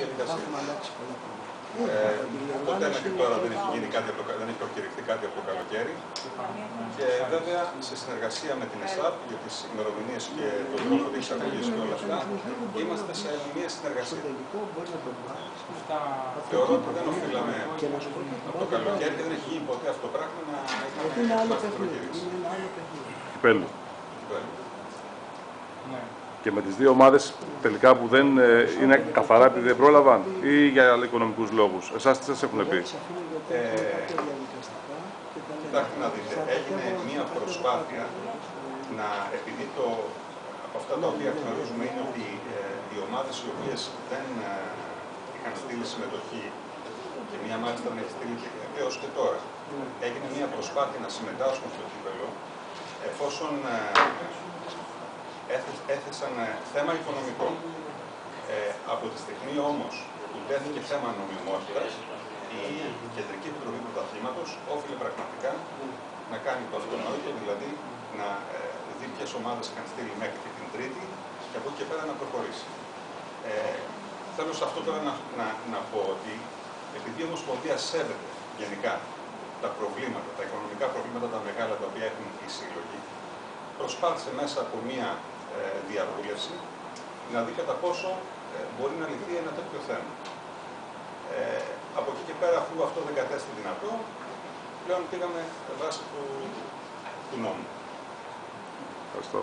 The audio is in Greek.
διαδικασία. Έχουμε αλλάξει πολλά πράγματα. Ε, ποτέ μέχρι τώρα δεν έχει γίνει κάτι από το, κα- δεν έχει προκηρυχθεί κάτι από το καλοκαίρι. Και βέβαια σε συνεργασία με την ΕΣΑΠ για τις ημερομηνίες και τον τρόπο της εισαγωγής και όλα αυτά, είμαστε σε μια Στο συνεργασία. τελικό μπορεί να το βάλεις Θεωρώ ότι δεν οφείλαμε και να σου πω και από το καλοκαίρι και δεν έχει γίνει ποτέ αυτό το πράγμα να Γιατί είναι άλλο έχουμε παιχνίδι. προκηρύξει. Είναι ένα άλλο παιχνίδι. Κυπέλου. Ναι. Και με τις δύο ομάδες τελικά που δεν ε, είναι καθαρά επειδή δεν πρόλαβαν ή για οικονομικούς λόγους. Εσάς τι σας έχουν πει; Δεν σε αφήνω γιατί Ε, είναι κάποια διαδικαστικά και τα λέμε. Κοιτάξτε να δείτε, Θα έγινε θέλω μια να προσπάθεια να, επειδή το, από αυτά τα οποία γνωρίζουμε είναι ότι ε, οι ομάδες οι οποίες δεν ε, είχαν στείλει συμμετοχή και μία μάλιστα δεν έχει στείλει και έως και τώρα, έγινε μια προσπάθεια να συμμετάσχουν στο κύπελο εφόσον ε, έθε- έθεσαν ε, θέμα οικονομικό. Ε, από τη στιγμή όμως που τέθηκε θέμα νομιμότητας, η Κεντρική Επιτροπή Πρωταθλήματος όφιλε πραγματικά να κάνει το αυτονόητο, δηλαδή να ε, δει ποιες ομάδες είχαν στείλει μέχρι και την Τρίτη και από εκεί και πέρα να προχωρήσει. Ε, θέλω σε αυτό τώρα να, να, να πω ότι επειδή η Ομοσπονδία σέβεται γενικά τα προβλήματα, τα οικονομικά προβλήματα τα μεγάλα τα οποία έχουν οι σύλλογοι, προσπάθησε μέσα από μία ε, διαβούλευση να δει κατά πόσο ε, μπορεί να λυθεί ένα τέτοιο θέμα. Ε, από εκεί και πέρα, αφού αυτό δεν κατέστη δυνατό, πλέον πήγαμε βάσει του, του νόμου. Ευχαριστώ.